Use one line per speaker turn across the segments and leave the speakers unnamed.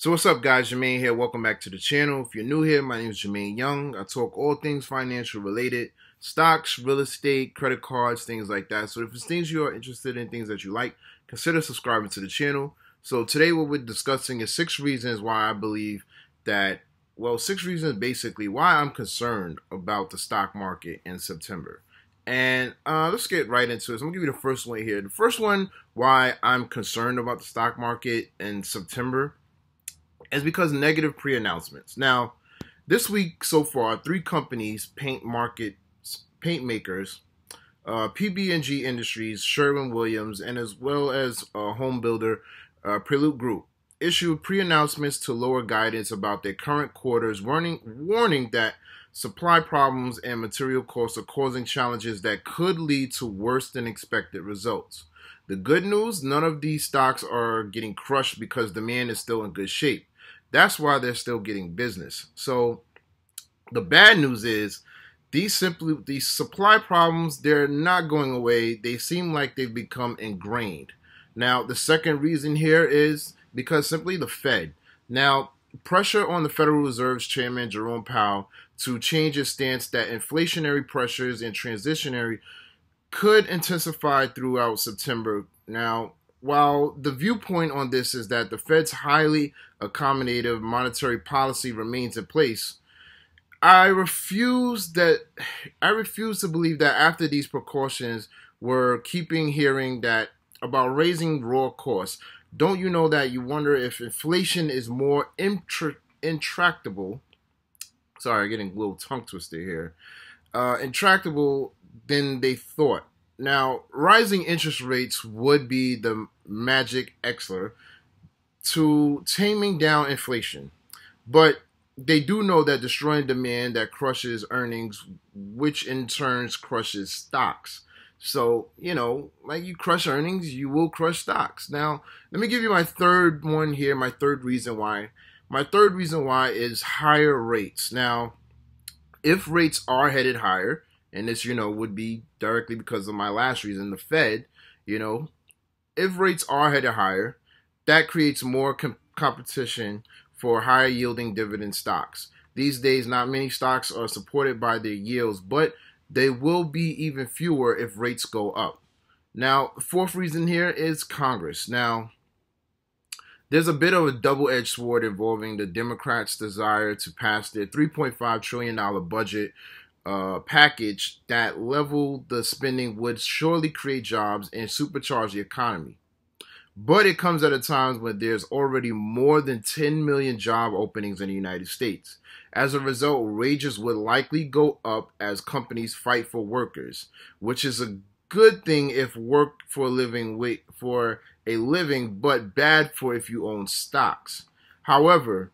So what's up guys, Jermaine here. Welcome back to the channel. If you're new here, my name is Jermaine Young. I talk all things financial related, stocks, real estate, credit cards, things like that. So if it's things you are interested in, things that you like, consider subscribing to the channel. So today what we're discussing is six reasons why I believe that, well, six reasons basically why I'm concerned about the stock market in September. And uh, let's get right into it. So I'm gonna give you the first one here. The first one why I'm concerned about the stock market in September is because negative pre-announcements. Now, this week so far, three companies, paint market, paint makers, uh, PPG Industries, Sherwin-Williams, and as well as a home builder, uh, Pulte Group, issued pre-announcements to lower guidance about their current quarters, warning warning that supply problems and material costs are causing challenges that could lead to worse than expected results. The good news, none of these stocks are getting crushed because demand is still in good shape. That's why they're still getting business. So the bad news is these simply these supply problems they're not going away. They seem like they've become ingrained. Now the second reason here is because simply the Fed. Now pressure on the Federal Reserve's chairman Jerome Powell to change his stance that inflationary pressures and transitionary could intensify throughout September. Now, while the viewpoint on this is that the Fed's highly accommodative monetary policy remains in place, I refuse that I refuse to believe that after these precautions we're keeping hearing that about raising raw costs. Don't you know that you wonder if inflation is more intra- intractable? Sorry, getting a little tongue twisted here. Uh, intractable than they thought. Now, rising interest rates would be the magic elixir to taming down inflation. But they do know that destroying demand that crushes earnings, which in turns crushes stocks. So, you know, like you crush earnings, you will crush stocks. Now, let me give you my third one here, my third reason why. My third reason why is higher rates. Now, if rates are headed higher, and this, you know, would be directly because of my last reason, the Fed, you know, if rates are headed higher, that creates more com- competition for higher yielding dividend stocks. These days, not many stocks are supported by their yields, but they will be even fewer if rates go up. Now, fourth reason here is Congress. Now, there's a bit of a double edged sword involving the Democrats' desire to pass their $3.5 trillion budget uh, package that level the spending would surely create jobs and supercharge the economy. But it comes at a time when there's already more than 10 million job openings in the United States. As a result, wages would likely go up as companies fight for workers, which is a good thing if work for a living wait for a living, but bad for if you own stocks. However,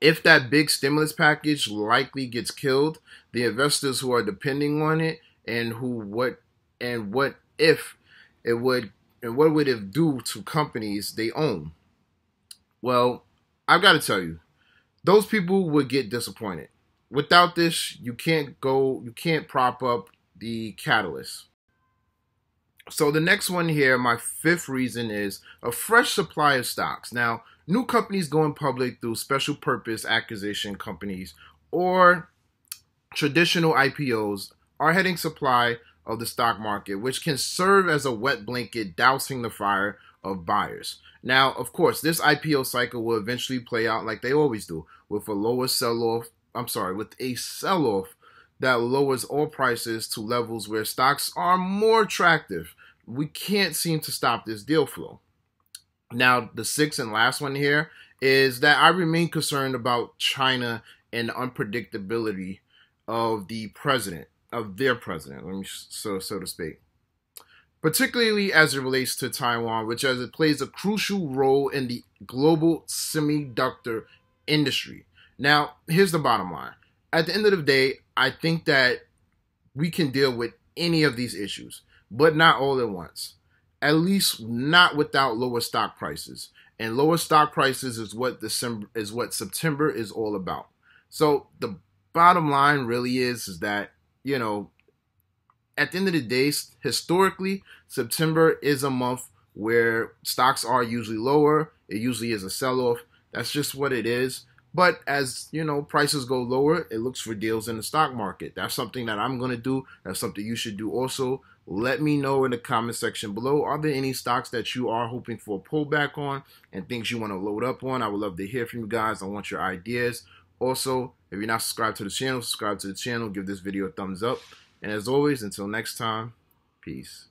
if that big stimulus package likely gets killed, the investors who are depending on it and who what and what if it would and what would it do to companies they own? Well, I've got to tell you, those people would get disappointed. Without this, you can't go, you can't prop up the catalyst. So the next one here, my fifth reason is a fresh supply of stocks. Now, new companies going public through special purpose acquisition companies or traditional IPOs are heading supply of the stock market, which can serve as a wet blanket dousing the fire of buyers. Now, of course, this IPO cycle will eventually play out like they always do, with a lower sell off. I'm sorry, with a sell off that lowers oil prices to levels where stocks are more attractive. We can't seem to stop this deal flow. Now, the sixth and last one here is that I remain concerned about China and the unpredictability of the president, of their president, let me so so to speak. Particularly as it relates to Taiwan, which as it plays a crucial role in the global semiconductor industry. Now, here's the bottom line. At the end of the day, I think that we can deal with any of these issues, but not all at once at least not without lower stock prices. And lower stock prices is what December is what September is all about. So the bottom line really is is that, you know, at the end of the day, historically, September is a month where stocks are usually lower. It usually is a sell-off. That's just what it is. But as you know, prices go lower, it looks for deals in the stock market. That's something that I'm going to do. That's something you should do also. Let me know in the comment section below. Are there any stocks that you are hoping for a pullback on and things you want to load up on? I would love to hear from you guys. I want your ideas. Also, if you're not subscribed to the channel, subscribe to the channel. Give this video a thumbs up. And as always, until next time, peace.